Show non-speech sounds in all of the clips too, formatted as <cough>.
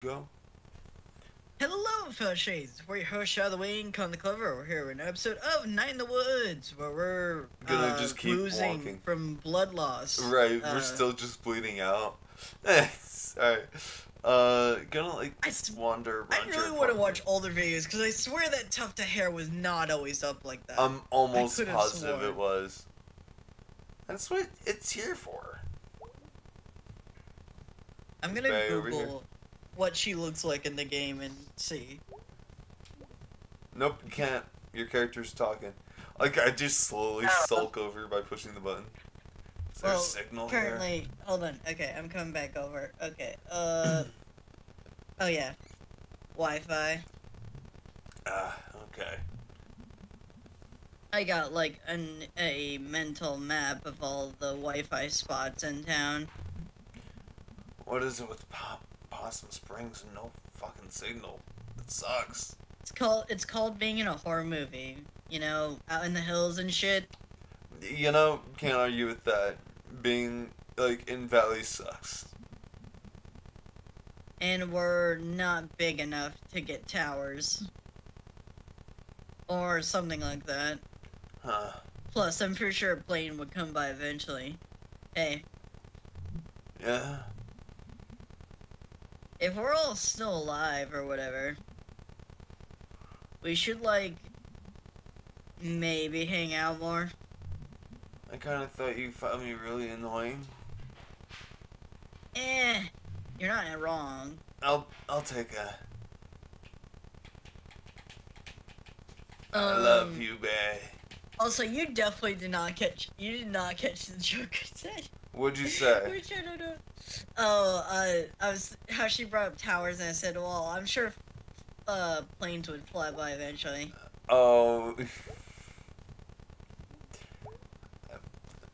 Go. Hello, fellow shades. We're your host, Shadow the Wing, Con the Clover. We're here with an episode of Night in the Woods, where we're Gonna uh, just keep losing walking. from blood loss. Right, Uh, we're still just bleeding out. <laughs> Alright. Uh, gonna like I wander I really want to watch older videos because I swear that Tufta hair was not always up like that. I'm almost positive sworn. it was. That's what it's here for. I'm gonna. Google what she looks like in the game and see. Nope, you can't. Your character's talking. Like I just slowly sulk over by pushing the button. Is there Well, a signal here? Currently, hold on. Okay, I'm coming back over. Okay. Uh. <clears throat> oh yeah. Wi-Fi. Ah, okay. I got like an a mental map of all the Wi-Fi spots in town. What is it with Pop Possum Springs and no fucking signal? It sucks. It's called it's called being in a horror movie. You know, out in the hills and shit. You know, can't argue with that. Being like in Valley sucks. And we're not big enough to get towers. Or something like that. Huh. Plus, I'm pretty sure a plane would come by eventually. Hey, Yeah. If we're all still alive or whatever, we should like maybe hang out more. I kind of thought you found me really annoying. Eh, you're not wrong. I'll I'll take a. I Um, love you, Bea. Also, you definitely did not catch. You did not catch the joke I said. What'd you say? <laughs> Which I don't know. Oh, uh, I was how she brought up towers, and I said, "Well, I'm sure, uh, planes would fly by eventually." Oh.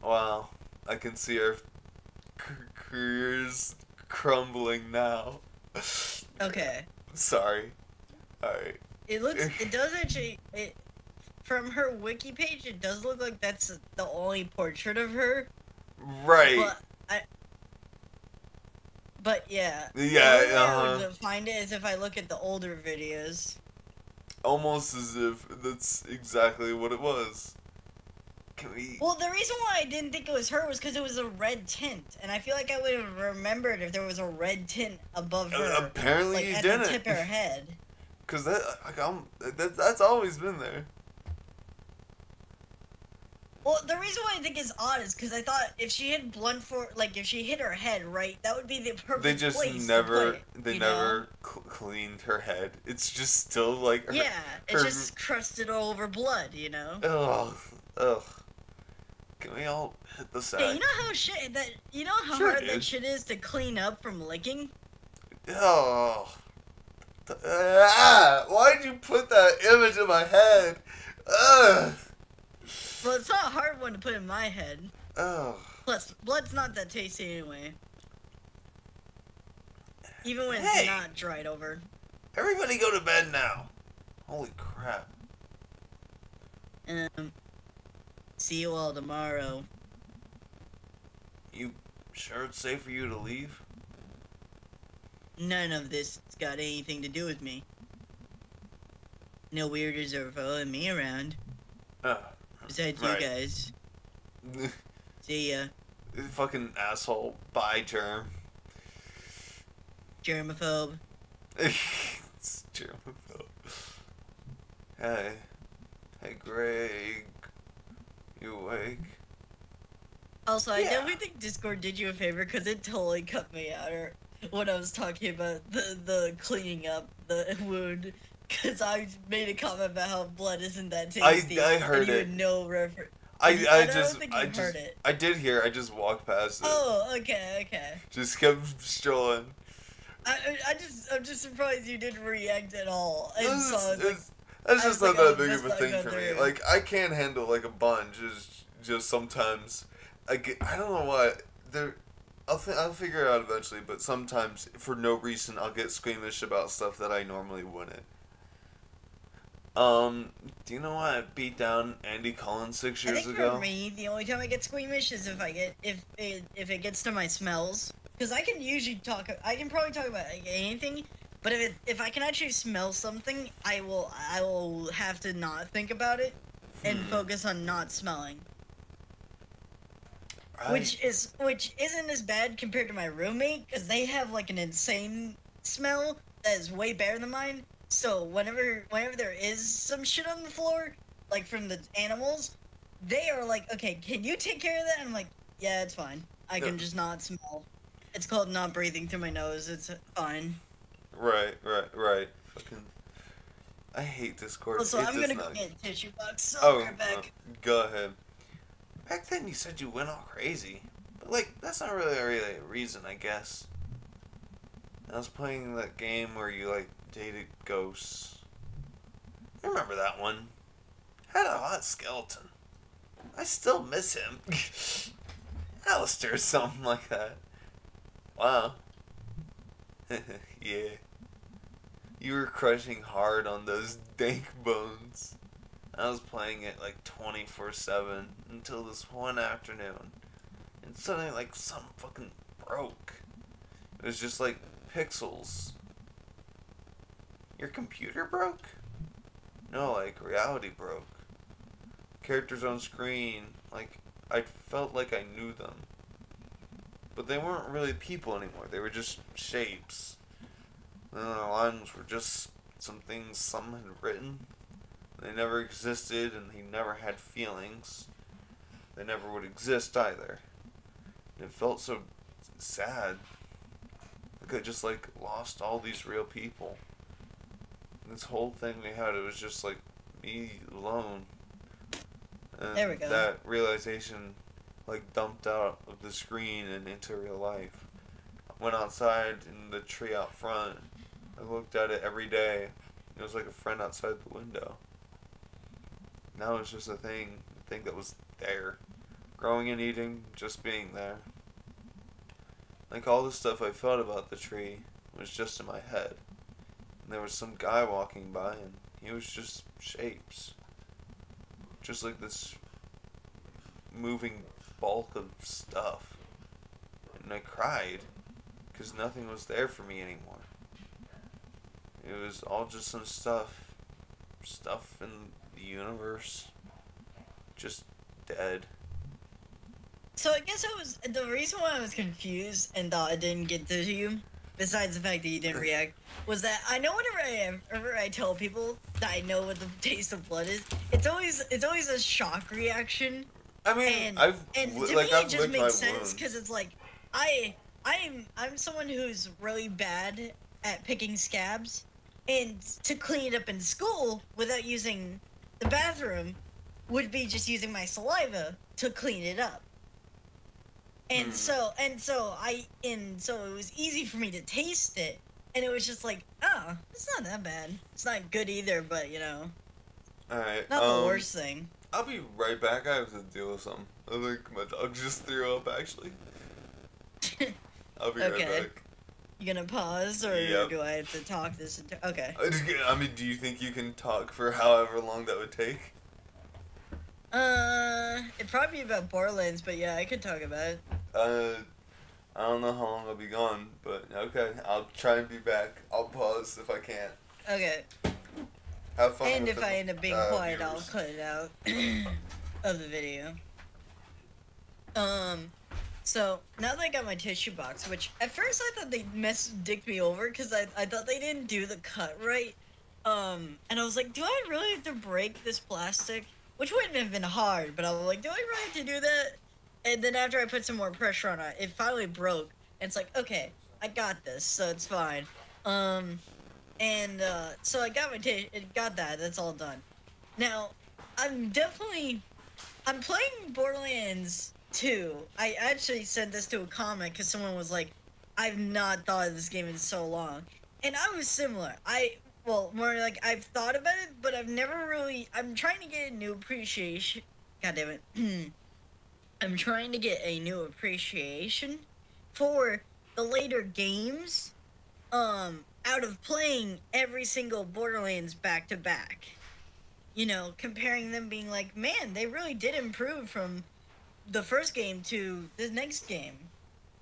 Wow, I can see our c- careers crumbling now. Okay. Sorry. Alright. It looks. It does actually. It from her wiki page, it does look like that's the only portrait of her. Right. But I. But yeah. Yeah, The way I uh-huh. would find it is if I look at the older videos. Almost as if that's exactly what it was. Can we. Well, the reason why I didn't think it was her was because it was a red tint, and I feel like I would have remembered if there was a red tint above Uh, her, apparently like you at didn't. the tip of her head. Cause that, like, I'm, that, that's always been there. Well, the reason why I think it's odd is because I thought if she hit blunt for like if she hit her head right, that would be the perfect They just place to never, it, they never cl- cleaned her head. It's just still like. Her, Yeah, it's her- just crusted all over blood, you know. Ugh, ugh. Can we all hit the sack? Yeah, you know how shit that you know how Sure, hard that shit is to clean up from licking. Oh. Ah, why'd you put that image in my head? Ugh. Well, it's not a hard one to put in my head. Oh. Plus, blood's not that tasty anyway. Even when Hey! it's not dried over. Everybody go to bed now. Holy crap. Um, see you all tomorrow. You sure it's safe for you to leave? None of this has got anything to do with me. No weirders are following me around. Ugh. Besides Right. you guys. <laughs> See ya. Fucking asshole. Bye, germ. Germaphobe. <laughs> it's germaphobe. Hey. Hey, Greg. You awake? Also, I definitely think Discord did you a favor because it totally cut me out or when I was talking about the, the cleaning up the <laughs> wound. Because I made a comment about how blood isn't that tasty. I heard and you it. no reference. I, I, I don't just, think I just, heard it. I did hear. I just walked past it. Oh, okay, okay. Just kept strolling. I, I I just I'm just surprised you didn't react at all. And It's- so I like, that's just not like, that oh, big of a thing for gonna me. Like I can't handle like a bunch. Just, just sometimes. I get, I don't know why. There, I'll th- I'll figure it out eventually. But sometimes, for no reason, I'll get squeamish about stuff that I normally wouldn't. Um, do you know why I beat down Andy Collins six years I think ago? for me, the only time I get squeamish is if I get if it if it gets to my smells. because I can usually talk. I can probably talk about like, anything, but if it, if I can actually smell something, I will I will have to not think about it and Hmm. focus on not smelling, which is which isn't as bad compared to my roommate because they have like an insane smell that is way better than mine. So whenever whenever there is some shit on the floor, like from the animals, they are like, okay, can you take care of that? And I'm like, yeah, it's fine. I can Yeah. just not smell. It's called not breathing through my nose. It's fine. Right, right, right. Fucking. I hate Discord. Also, It I'm gonna go get a tissue box. So Oh, right back. uh, go ahead. Back then, you said you went all crazy, but like that's not really really a reason, I guess. I was playing that game where you like dated ghosts. I remember that one. Had a hot skeleton. I still miss him. <laughs> Alistair or something like that. Wow. <laughs> yeah. You were crushing hard on those <laughs> dank bones. I was playing it like 24 7 until this one afternoon. And suddenly, like, something fucking broke. It was just like pixels. Your computer broke? No, like, reality broke. Characters on screen, like, I felt like I knew them. But they weren't really people anymore, they were just shapes. And the lines were just some things some had written. They never existed and he never had feelings. They never would exist either. It felt so sad. Like I just like lost all these real people. This whole thing we had, it was just like me alone. And There we go. That realization like dumped out of the screen and into real life. Went outside in the tree out front. I looked at it every day. It was like a friend outside the window. Now it's just a thing, a thing that was there. Growing and eating, just being there. Like all the stuff I felt about the tree was just in my head. And there was some guy walking by and he was just shapes. Just like this moving bulk of stuff. And I cried because nothing was there for me anymore. It was all just some stuff, stuff in the universe, just dead. So I guess I was the reason why I was confused and thought I didn't get to you, besides the fact that you didn't react, was that I know whenever I whenever I tell people that I know what the <laughs> taste of blood is, it's always it's always a shock reaction, I mean, and I've and to like me I've it just makes sense because it's like I I'm I'm someone who's really bad at picking scabs, and to clean it up in school without using the bathroom would be just using my saliva to clean it up. And Hmm. so and so I and so it was easy for me to taste it, and it was just like, oh, it's not that bad. It's not good either, but you know, All right, not um, the worst thing. I'll be right back. I have to deal with something. I think my dog just threw up. Actually, <laughs> I'll be Okay. right back. You gonna pause or Yep. do I have to talk this? Into- okay. I just I mean, do you think you can talk for however long that would take? Uh, it'd probably be about Borderlands, but yeah, I could talk about it. Uh, I don't know how long I'll be gone, but okay, I'll try and be back. I'll pause if I can. Okay. Have fun. And if the, I end up being uh, quiet, I'll cut it out <coughs> of the video. Um, so now that I got my tissue box, which at first I thought they mess dicked me over because I, I thought they didn't do the cut right. Um, and I was like, do I really have to break this plastic? Which wouldn't have been hard, but I was like, do I really have to do that? And then after I put some more pressure on it, it finally broke. And it's like, okay, I got this, so it's fine. Um, and uh, so I got my t- it got that. That's all done. Now, I'm definitely I'm playing Borderlands 2. I actually sent this to a comment because someone was like, "I've not thought of this game in so long," and I was similar. I well, more like I've thought about it, but I've never really. I'm trying to get a new appreciation. God damn it. <clears throat> I'm trying to get a new appreciation for the later games um out of playing every single Borderlands back to back. You know, comparing them being like, man, they really did improve from the first game to the next game,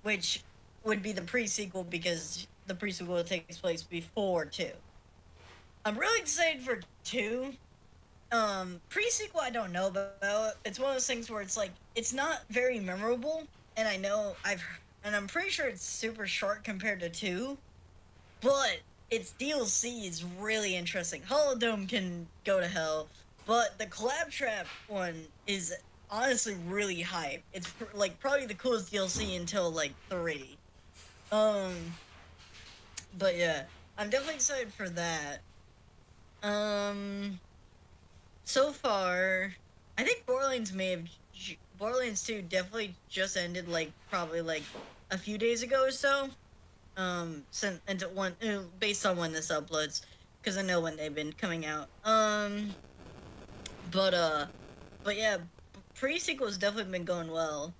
which would be the pre-sequel because the pre-sequel takes place before two. I'm really excited for two. Um, pre-sequel I don't know about. It's one of those things where it's like it's not very memorable, and I know I've and I'm pretty sure it's super short compared to two, but its DLC is really interesting. Holodome can go to hell, but the Claptrap one is honestly really hype. It's pr- like probably the coolest DLC until like three. Um, but yeah, I'm definitely excited for that. Um, so far, I think Borderlands may have Borderlands 2 definitely just ended like probably like a few days ago or so. Um, sent into one uh, based on when this uploads, because I know when they've been coming out. Um, but uh, but yeah, pre sequel's definitely been going well.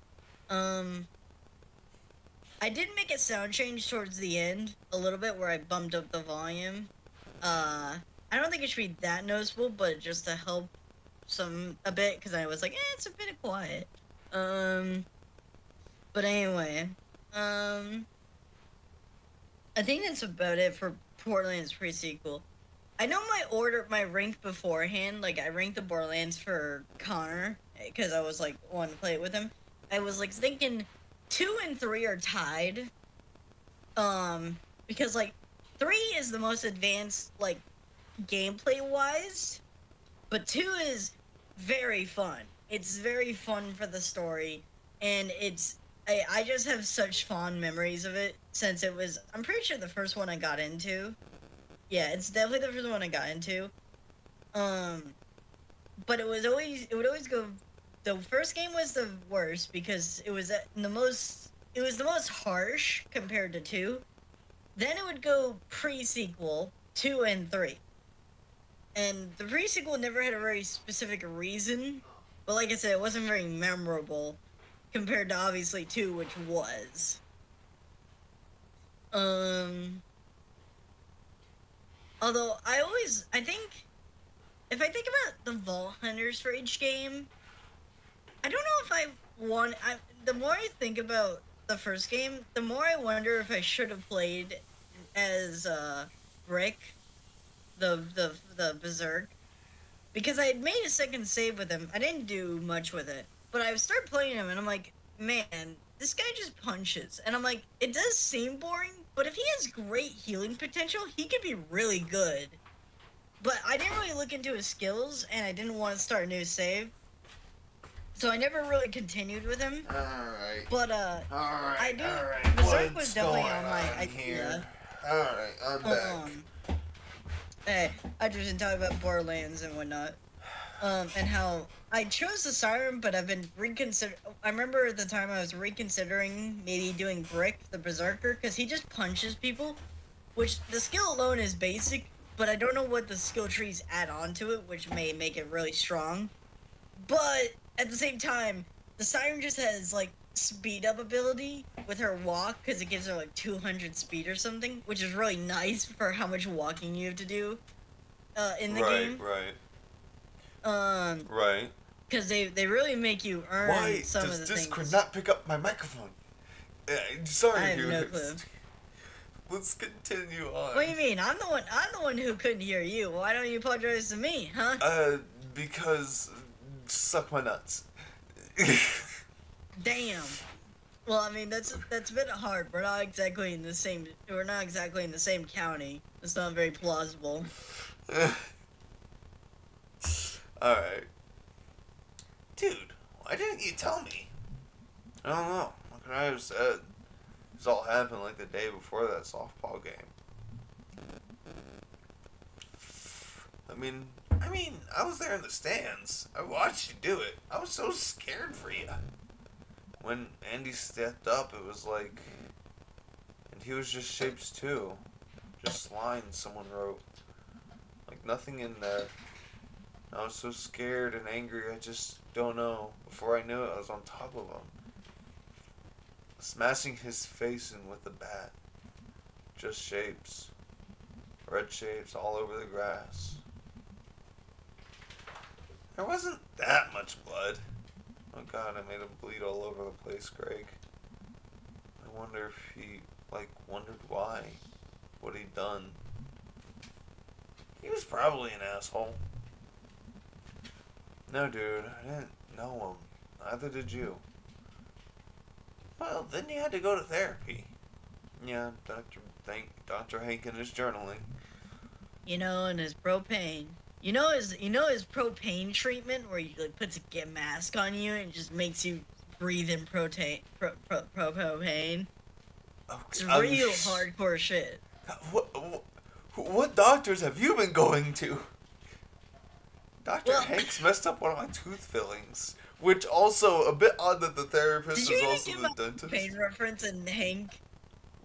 Um, I did make a sound change towards the end a little bit where I bumped up the volume. Uh, I don't think it should be that noticeable, but just to help some a bit because I was like, eh, it's a bit of quiet. Um, but anyway, um, I think that's about it for Borderlands pre-sequel. I know my order, my rank beforehand. Like I ranked the Borderlands for Connor because I was like wanting to play it with him. I was like thinking two and three are tied. Um, because like three is the most advanced like gameplay wise, but two is very fun. It's very fun for the story, and it's I, I just have such fond memories of it since it was I'm pretty sure the first one I got into. Yeah, it's definitely the first one I got into. Um but it was always it would always go the first game was the worst because it was the most it was the most harsh compared to 2. Then it would go pre-sequel 2 and 3. And the pre-sequel never had a very specific reason, but like I said it wasn't very memorable compared to obviously 2 which was. Um Although I always I think if I think about the Vault Hunters for each game, I don't know if I want I the more I think about the first game, the more I wonder if I should have played as uh Rick, the the the Berserk. Because I had made a second save with him. I didn't do much with it. But I started playing him and I'm like, man, this guy just punches. And I'm like, it does seem boring, but if he has great healing potential, he could be really good. But I didn't really look into his skills, and I didn't want to start a new save. So I never really continued with him. Alright. But, uh, Alright. I do- Alright. Berserk What's was definitely on my idea. here? Alright, I'm back. um, hey, I just been talking about Borderlands and whatnot. Um, and how I chose the Siren, but I've been reconsider. I remember at the time I was reconsidering maybe doing Brick, the Berserker, because he just punches people, which the skill alone is basic, but I don't know what the skill trees add on to it, which may make it really strong. But at the same time, the Siren just has like speed up ability with her walk because it gives her like 200 speed or something, which is really nice for how much walking you have to do uh, in the right, game. right, Um, right. because they they really make you earn Why some does of the Discord things. not pick up my microphone? Uh, sorry, I have no <laughs> clue. Let's continue on. What do you mean? I'm the one. I'm the one who couldn't hear you. Why don't you apologize to me, huh? Uh, because suck my nuts. <laughs> Damn. Well, I mean that's that's a bit hard. We're not exactly in the same. We're not exactly in the same county. It's not very plausible. <laughs> Alright. Dude, why didn't you tell me? I don't know. What could I have said? This all happened like the day before that softball game. I mean, I mean, I was there in the stands. I watched you do it. I was so scared for you. When Andy stepped up, it was like, and he was just shapes too, just lines someone wrote, like nothing in there. I was so scared and angry, I just don't know. Before I knew it, I was on top of him. Smashing his face in with the bat. Just shapes. Red shapes all over the grass. There wasn't that much blood. Oh god, I made him bleed all over the place, Greg. I wonder if he like wondered why, what he'd done. He was probably an asshole. No, dude, I didn't know him. Neither did you. Well, then you had to go to therapy. Yeah, Doctor thank Doctor Hank in his journaling. You know, and his propane. You know his you know his propane treatment where he like puts a get mask on you and just makes you breathe in protein pro, pro, pro propane. It's real hardcore shit. What, what what doctors have you been going to? Doctor Well- Hank's <laughs> messed up one of my tooth fillings, which also a bit odd that the therapist is also the my dentist. propane reference in Hank?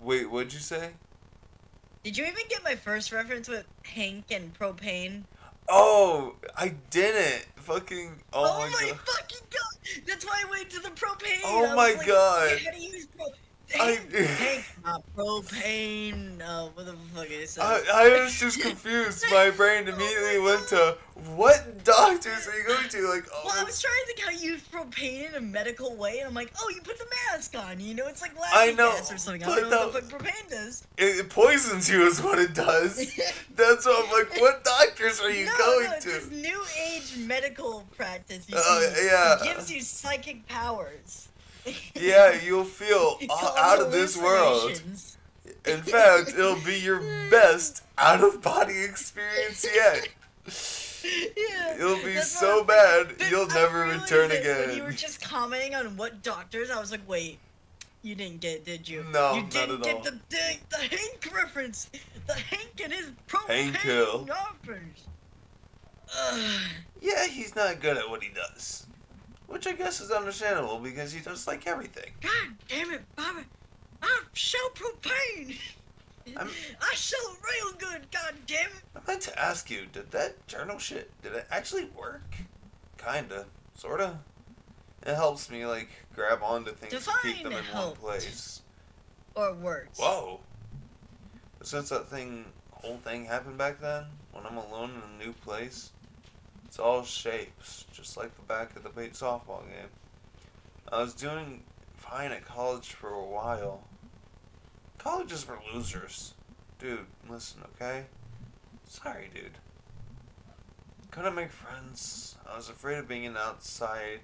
Wait, what'd you say? Did you even get my first reference with Hank and propane? Oh, I didn't. Fucking. Oh, Oh, my, my god. fucking god! That's why I went to the propane. Oh I my like, God. How do you use pro- I- <laughs> propane. Uh, what the fuck is that? I, I was just confused. My <laughs> brain immediately went to what doctors are you going to? Like, oh, Well, I was trying to think how you use propane in a medical way, and I'm like, oh, you put the mask on. You know, it's like I laughing know, gas or something. I don't know what the fuck propane does. it, it poisons you, is what it does. <laughs> That's what I'm like. What doctors are you no, going no, it's to? this new age medical practice. You Oh, see, yeah. It gives you psychic powers. Yeah, you'll feel <laughs> out of this world. In fact, it'll be your best out of body experience <laughs> yet. Yeah, It'll be so bad, you'll never return again. When you were just commenting on what doctors, I was like, wait, you didn't get it, did you? No, you didn't at get all. the the, the Hank reference, the Hank and his propane Hank Hill. Yeah, he's not good at what he does. Which I guess is understandable because he does like everything. God damn it, Bobby! I sell propane. I'm- I sell real good. God damn it! I meant to ask you, did that journal shit, did it actually work? Kinda. Sorta. It helps me, like, grab onto things and keep them in helped. one place. Or words. Whoa. Since that thing, whole thing happened back then, when I'm alone in a new place, it's all shapes, just like the back of the bait softball game. I was doing fine at college for a while. Colleges for losers. Dude, listen, okay? Sorry, dude. Couldn't make friends. I was afraid of being outside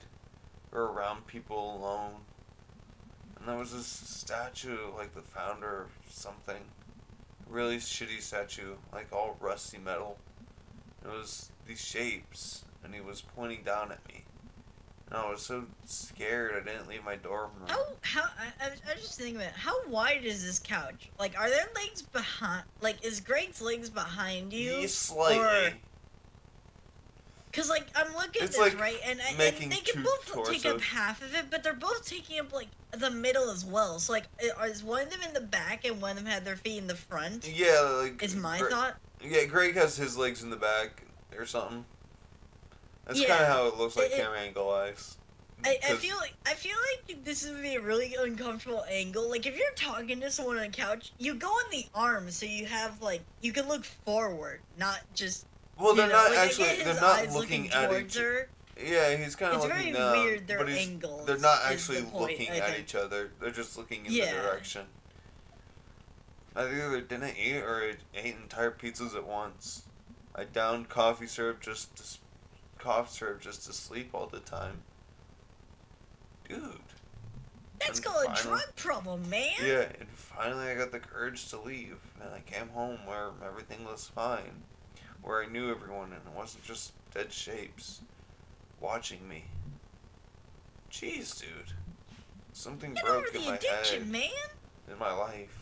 or around people alone. And there was this statue, like the founder or something. Really shitty statue, like all rusty metal. It was these shapes, and he was pointing down at me. And I was so scared I didn't leave my dorm room. How how I, I, was- just thinking about it. how wide is this couch? Like, are there legs behind? Like, is Greg's legs behind you? Yeah, slightly. Or, Cause like I'm looking at It's this like right, and, and making they can both take up half of it, but they're both taking up like the middle as well. So like, i- is one of them in the back and one of them had their feet in the front? Yeah, like Is my Gre- thought. Yeah, Greg has his legs in the back or something. That's Yeah. kind of how it looks like It- it- camera angle eyes. I, I feel like I feel like this would be a really uncomfortable angle. Like if you're talking to someone on a couch, you go on the arm so you have like you can look forward, not just. Well, you they're know, not like, actually. They're not looking, looking at each. her. Yeah, he's kind of It's looking very down. weird, their but angles They're not actually the point, looking at each other. They're just looking in Yeah. the direction. I either didn't eat or ate entire pizzas at once. I downed coffee syrup just to, cough syrup just to sleep all the time. Dude. That's And called a drug problem, man. Yeah, and finally I got the courage to leave, and I came home where everything was fine, where I knew everyone, and it wasn't just dead shapes watching me. Jeez, dude, something Get over broke in the my addiction, head, man. in my life.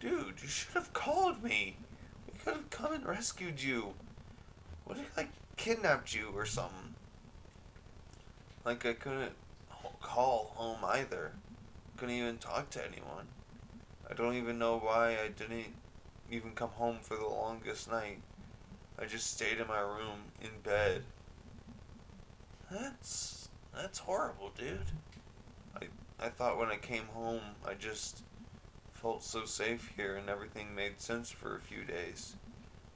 Dude, you should have called me. Could have come and rescued you. What if I kidnapped you or something? Like I couldn't call home either. Couldn't even talk to anyone. I don't even know why I didn't even come home for the longest night. I just stayed in my room in bed. That's that's horrible, dude. I I thought when I came home I just felt so safe here and everything made sense for a few days.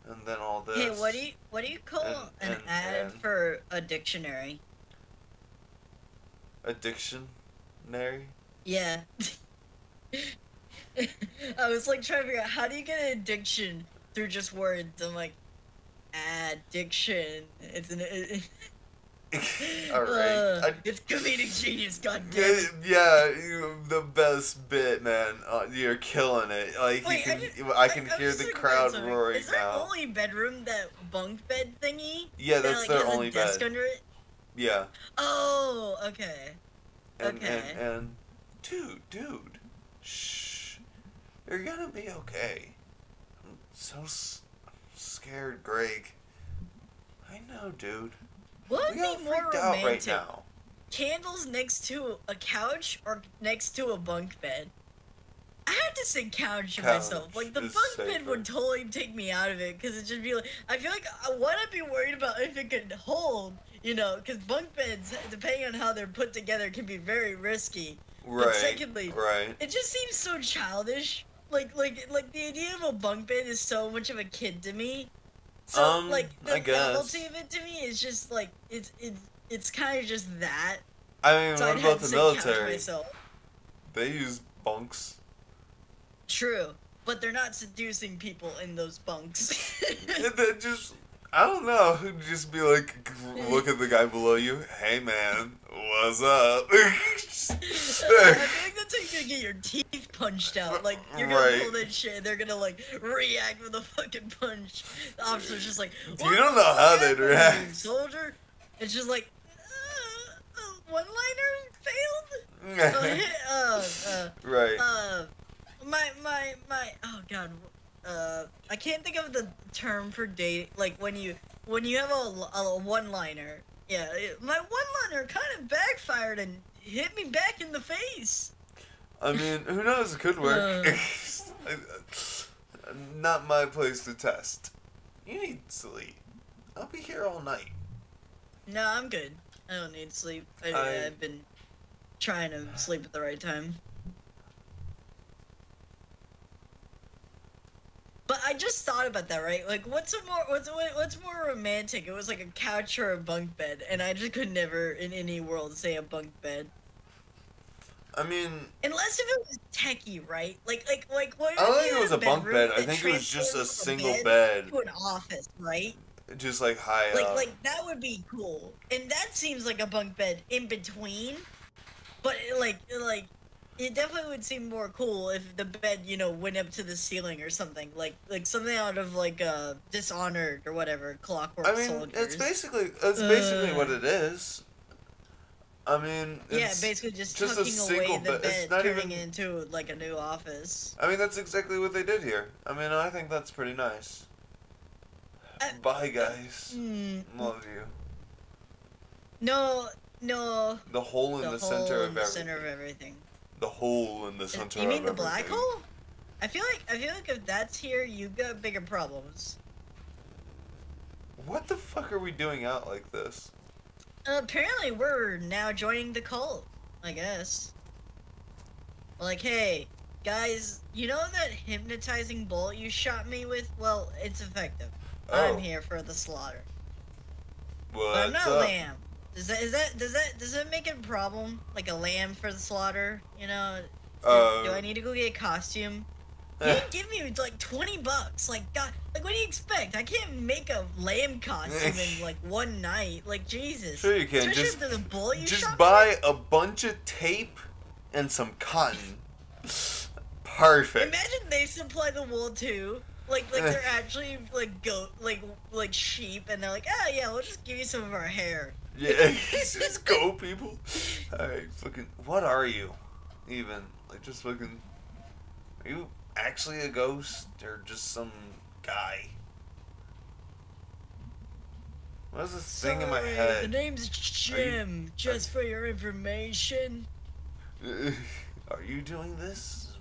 And then all this Hey, what do you what do you call And- an and- ad and- for a dictionary? addiction-nary? Yeah. <laughs> I was like trying to figure out how do you get an addiction through just words. I'm like, addiction. It's an. <laughs> <laughs> All right. Uh, I- it's comedic genius. God damn Yeah, you, the best bit, man. Uh, you're killing it. Like Wait, you I can, just- I can I'm hear the crowd roaring Is now. only bedroom that bunk bed thingy? Yeah, that, that's like, their only a desk bed. under it. Yeah, Oh, okay. and Okay. and and, dude, dude, shh, you're gonna be okay. I'm so s- scared, Greg. I know, dude. What would be more romantic? right now. Candles next to a couch or next to a bunk bed? I had to say couch to myself. Like the bunk bed would totally take me out of it because it just be like I feel like I want to be worried about if it could hold, you know, because bunk beds, depending on how they're put together, can be very risky. Right. But secondly- right. It just seems so childish. Like like like the idea of a bunk bed is so much of a kid to me. So Um, like the I guess. novelty of it to me is just like it's it's it's kind of just that. I mean, So what I'd about the military? myself. They use bunks. True, but they're not seducing people in those bunks. <laughs> Then just, I don't know, just be like, look at the guy below you. Hey man, what's up? <laughs> I feel like that's how you're gonna get your teeth punched out. Like you're gonna Right. pull that shit, they're gonna like react with a fucking punch. The officer's just like, You don't know how they'd react." soldier. It's just like, uh, uh, one liner failed. <laughs> Uh, uh, uh, right. uh, my my my. Oh god. Uh, I can't think of the term for date. Like when you when you have a, a one liner. Yeah, it- my one liner kind of backfired and hit me back in the face. I mean, who knows? It could work. Uh. <laughs> Not my place to test. You need sleep. I'll be here all night. No, I'm good. I don't need sleep. I, I- I've been trying to sleep at the right time. But I just thought about that, right? Like, what's a more what's what's more romantic? It was like a couch or a bunk bed, and I just could never in any world say a bunk bed, I mean, unless if it was techie, right? Like like like what? I don't think it was a bunk bed. I think it was just a single from bed, to an office, right? just like high like up. like that would be cool and that seems like a bunk bed in between but like like it definitely would seem more cool if the bed you know went up to the ceiling or something like like something out of like uh dishonored or whatever clockwork I mean, soldiers it's basically it's basically what Uh. it is. I mean, yeah basically just, just a tucking away the bed. It's bed not turning even- it into like a new office I mean, that's exactly what they did here. I mean, I think that's pretty nice. I- Bye, guys. Hmm. Love you. no no The hole in the, the, center in of the everything. center of everything The hole in the center you mean the black hole? I feel like i feel like if that's here you've got bigger problems. What the fuck are we doing out like this? apparently we're now joining the cult i guess. Like hey guys you know that hypnotizing bullet you shot me with? Well it's effective. Oh, i'm here for the slaughter. What's but i'm not up? lamb does that is that does that does that make it a problem like a lamb for the slaughter you know do, Uh, do i need to go get a costume you eh, give me like 20 bucks like god like what do you expect i can't make a lamb costume in <laughs> like one night like jesus Sure you can. Especially Just, the bullet you just buy a bunch of tape and some cotton. Perfect. Imagine they supply the wool too. Like like they're actually like goat like like sheep and they're like, ah yeah, we'll just give you some of our hair. Yeah, just go, people. Alright, fucking. What are you? Even. Like, just fucking. Are you actually a ghost? Or just some guy? What is this thing in my Sorry, head? The name's Jim, just for your information. <laughs> Are you doing this?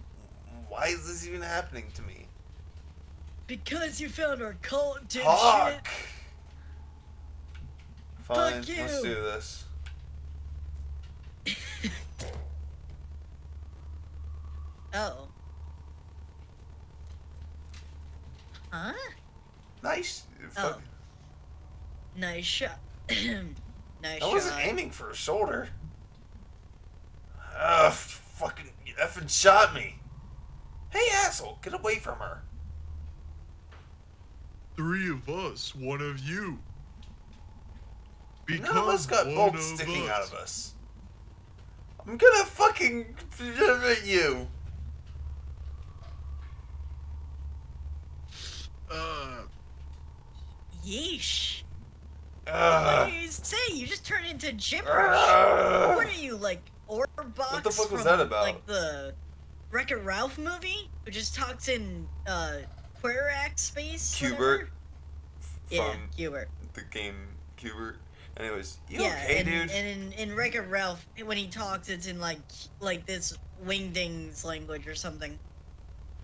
Why is this even happening to me? Because you found our cult. Talk! Fine, Fuck let's do this. <laughs> Oh. Huh? Nice. Fuck. Oh. Nice shot. <clears throat> nice shot. I wasn't shot. aiming for a shoulder. Ugh, fucking. effing shot me. Hey, asshole, get away from her. Three of us, one of you. None of us got bolts sticking us. out of us. I'm gonna fucking at you. Uh, Yeesh. Ugh. what do you say? You just turned into gibberish. Ugh. What are you like, Orbox? What the fuck was from, that about? Like the Wreck-It Ralph movie, who just talks in uh Quirac space. Q*bert? Yeah, Q*bert. the game Q*bert. Anyways, you yeah, okay, and, dude? and in, in Wreck-It Ralph, when he talks, it's in like like this Wingdings language or something.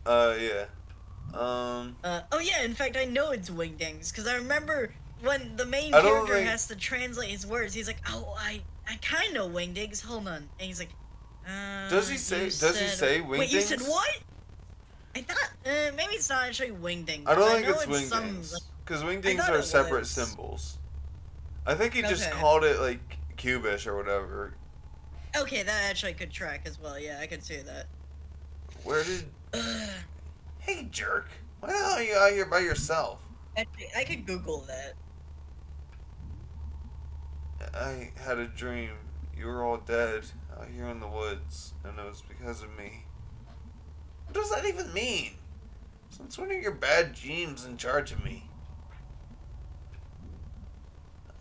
uh, yeah. Um, Uh, oh yeah, in fact, I know it's Wingdings because I remember when the main character think- has to translate his words. He's like, "Oh, I I kind of Wingdings. Hold on," and he's like, uh, Does he say- does he say Wingdings?" Wait, you said what? I thought uh, maybe it's not actually Wingdings. I don't think know it's some, wingdings because I wingdings are separate symbols. I think he just Okay. called it like cubish or whatever. okay, that actually could track as well. Yeah, I could see that. Where did? <sighs> Hey, jerk! Why the hell are you out here by yourself? Actually, I could Google that. I had a dream. You were all dead out here in the woods, and it was because of me. What does that even mean? Since when are your bad dreams in charge of me?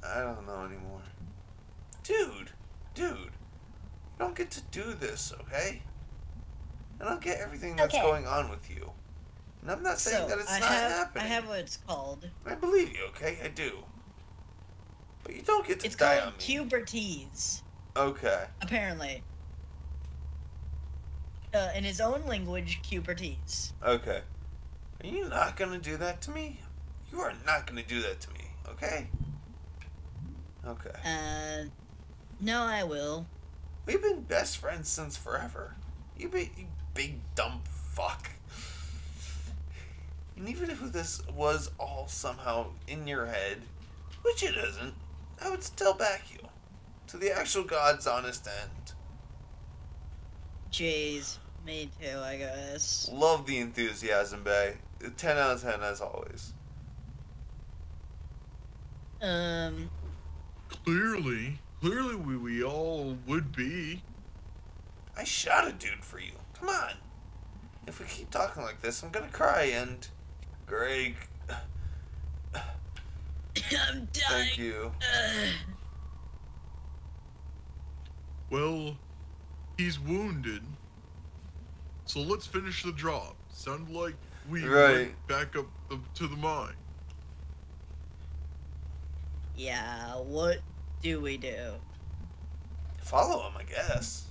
I don't know anymore. Dude, dude, you don't get to do this, okay? I don't get everything that's Okay. going on with you. And I'm not saying So that it's I not have happening. I have what it's called. I believe you, okay? I do. But you don't get to It's die called on me. Q*bertese. Okay. apparently. Uh, in his own language, Q*bertese. Okay. Are you not gonna do that to me? You are not gonna do that to me, okay? Okay. Uh, no, I will. We've been best friends since forever. You big, you big dumb fuck. And even if this was all somehow in your head, which it isn't, I would still back you. To the actual God's honest end. Jeez, me too, I guess. Love the enthusiasm, Bea. 10 out of 10 as always. Um, clearly, clearly we, we all would be. I shot a dude for you. Come on. If we keep talking like this, I'm gonna cry and. Greg, <coughs> I'm dying. thank you. Ugh. <sighs> Well, he's wounded. So let's finish the job. Sound like we Right. went back up the, to the mine. Yeah, what do we do? Follow him, I guess.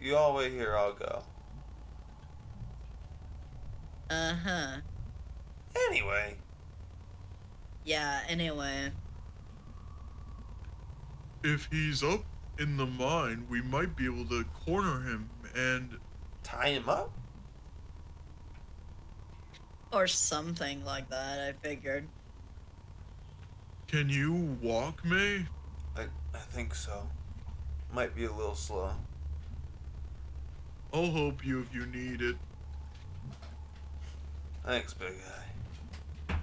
You all wait here, I'll go. Uh huh. Anyway, Yeah, anyway. If he's up in the mine, we might be able to corner him and tie him up? Or something like that, I figured. Can you walk, me? I, I think so. Might be a little slow. I'll help you if you need it. Thanks, big guy.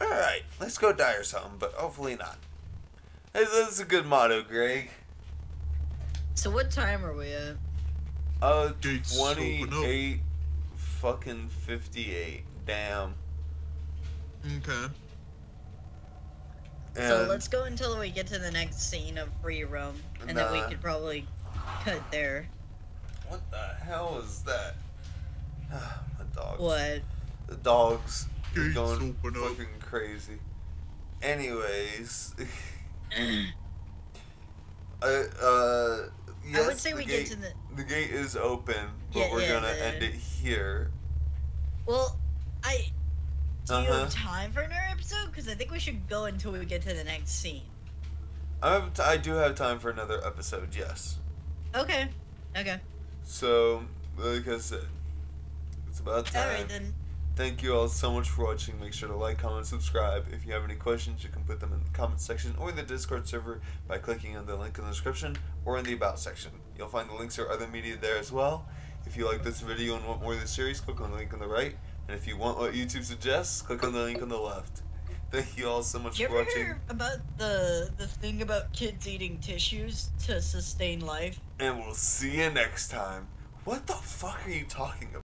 Alright, let's go die or something, but hopefully not. Hey, That's a good motto, Greg. So what time are we at? Uh, Gates 28 fucking 58. Damn. Okay. So let's go until we get to the next scene of free roam, and then we could probably cut there. What the hell is that? <sighs> My dogs. What? The dogs are Gates going open up. fucking crazy. Anyways, <laughs> uh, uh, yes, I would say the we gate, get to the. the gate is open, but Yeah, we're yeah, gonna the- end it here. Well, I. Do you Uh-huh. have time for another episode? Because I think we should go until we get to the next scene. I have t- I do have time for another episode. Yes. Okay. Okay. So, like I said, it's about time. Alright then. Thank you all so much for watching. Make sure to like, comment, subscribe. If you have any questions, you can put them in the comment section or in the Discord server by clicking on the link in the description or in the About section. You'll find the links to our other media there as well. If you like this video and want more of the series, click on the link on the right. And if you want what YouTube suggests, click on the link on the left. Thank you all so much you for ever watching. hear about the the thing about kids eating tissues to sustain life? And we'll see you next time. What the fuck are you talking about?